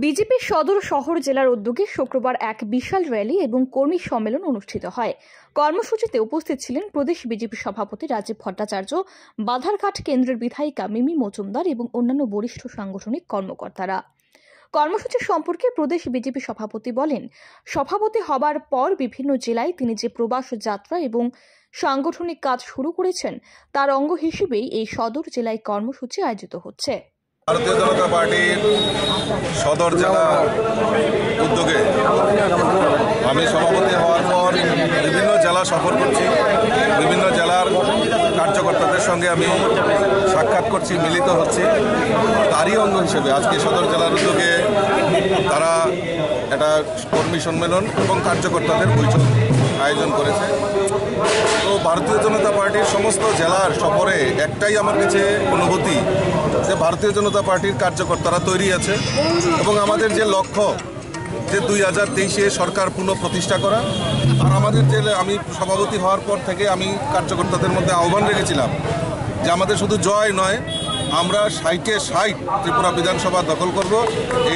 বিজেপির সদর শহর জেলার উদ্যোগে শুক্রবার এক বিশাল র্যালি এবং কর্মী সম্মেলন অনুষ্ঠিত হয়। কর্মসূচিতে উপস্থিত ছিলেন প্রদেশ বিজেপি সভাপতি রাজীব ভট্টাচার্য, বাধারঘাট কেন্দ্রের বিধায়িকা মিমি মজুমদার এবং অন্যান্য বরিষ্ঠ সাংগঠনিক কর্মকর্তারা। কর্মসূচি সম্পর্কে প্রদেশ বিজেপি সভাপতি বলেন, সভাপতি হবার পর বিভিন্ন জেলায় তিনি যে প্রবাস যাত্রা এবং সাংগঠনিক কাজ শুরু করেছেন, তার অঙ্গ হিসেবেই এই সদর জেলায় কর্মসূচি আয়োজিত হচ্ছে। ভারতীয় জনতা পার্টির সদর জেলা উদ্যোগে আমি সভাপতি হওয়ার পর বিভিন্ন জেলা সফর করছি, বিভিন্ন জেলার কার্যকর্তাদের সঙ্গে আমি সাক্ষাৎ করছি, মিলিত হচ্ছি। তারই অঙ্গ হিসেবে আজকে সদর জেলার উদ্যোগে তারা একটা কর্মী সম্মেলন এবং কার্যকর্তাদের বৈঠক। আয়োজন করেছে। তো ভারতীয় জনতা পার্টির সমস্ত জেলার সফরে একটাই আমার কাছে অনুভূতি যে ভারতীয় জনতা পার্টির কার্যকর্তারা তৈরি আছে এবং আমাদের যে লক্ষ্য যে দুই হাজার তেইশে সরকার পুনঃ প্রতিষ্ঠা করা, আর আমাদের যে আমি সভাপতি হওয়ার পর থেকে আমি কার্যকর্তাদের মধ্যে আহ্বান রেখেছিলাম যে আমাদের শুধু জয় নয় আমরা সাইটে সাইট ত্রিপুরা বিধানসভা দখল করব।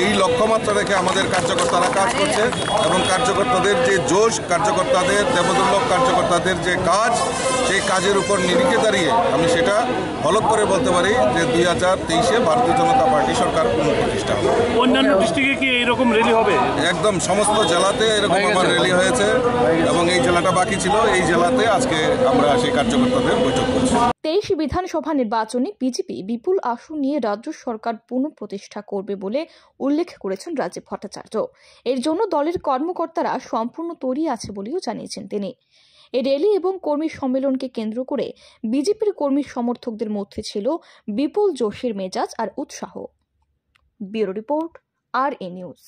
এই লক্ষ্যমাত্রা রেখে আমাদের কার্যকর্তারা কাজ করছে এবং কার্যকর্তাদের যে জোশ কার্যকর্তাদের দেবদুর্লভ কার্যকর্তাদের যে কাজ সেই কাজের উপর নিরিখে দাঁড়িয়ে আমি সেটা হলক করে বলতে পারি যে দুই হাজার তেইশে ভারতীয় জনতা পার্টি সরকার পুনঃপ্রতিষ্ঠা হবে। অন্যান্য ডিস্ট্রিক্টে কি এইরকম র্যালি হবে? একদম সমস্ত জেলাতে এরকম আমার র্যালি হয়েছে এবং এই জেলাটা বাকি ছিল। এই জেলাতে আজকে আমরা সেই কার্যকর্তাদের বৈঠক তেইশ বিধানসভা নির্বাচনে বিজেপি বিপুল আসন নিয়ে রাজ্য সরকার পুনঃপ্রতিষ্ঠা করবে বলে উল্লেখ করেছেন রাজীব ভট্টাচার্য। এর জন্য দলের কর্মকর্তারা সম্পূর্ণ তৈরি আছে বলেও জানিয়েছেন তিনি। এই র্যালি এবং কর্মী সম্মেলনকে কেন্দ্র করে বিজেপির কর্মী সমর্থকদের মধ্যে ছিল বিপুল জোশের মেজাজ আর উৎসাহ। ব্যুরো রিপোর্ট, আর এ নিউজ।